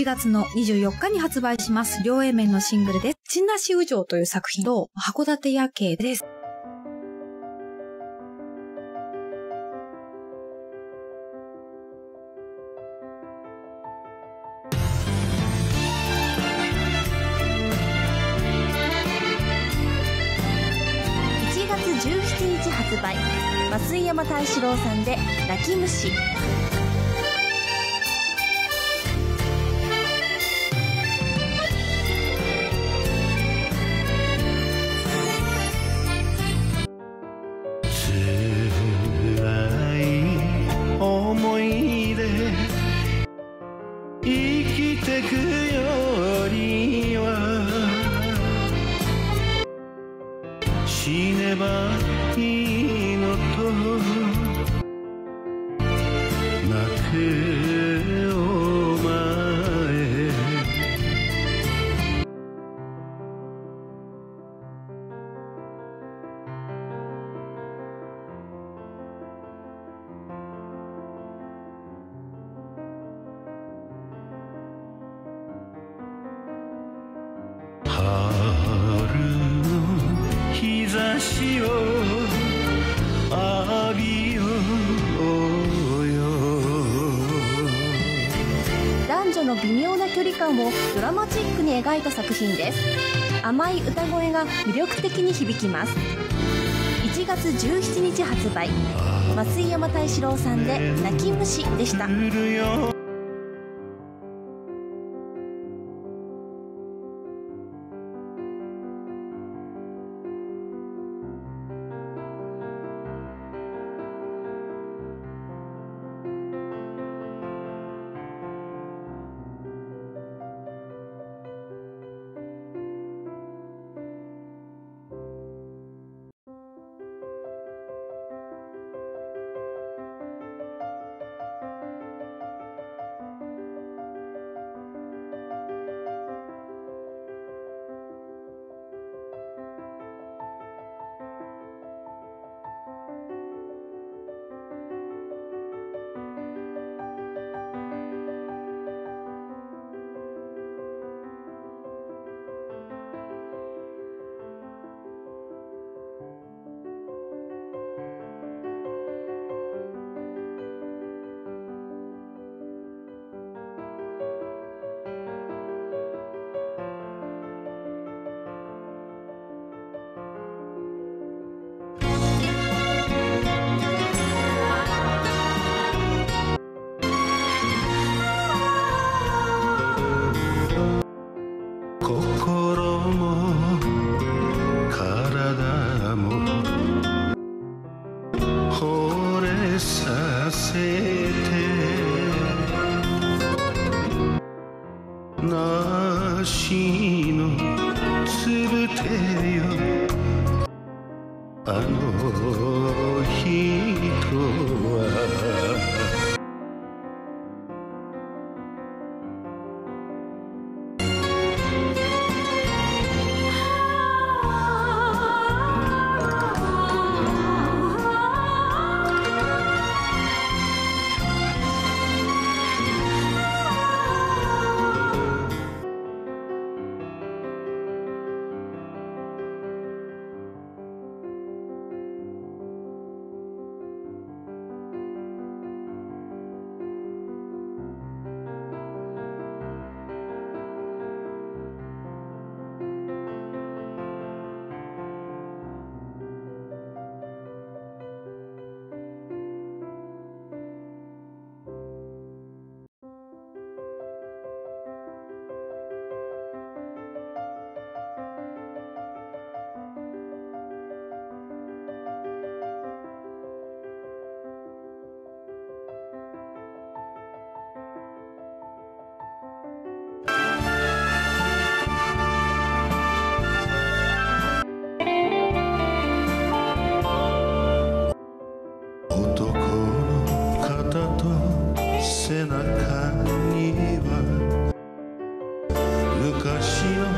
1月の24日に発売します、両英面のシングルです。チンナシウジという作品と函館夜景です。17日発売。増井山太志郎さんで「泣き虫」日差しを浴びようよ。男女の微妙な距離感をドラマチックに描いた作品です。甘い歌声が魅力的に響きます。1月17日発売。増井山太志郎さんで「泣き虫」でした。つぶてよ。あの人。背中には昔の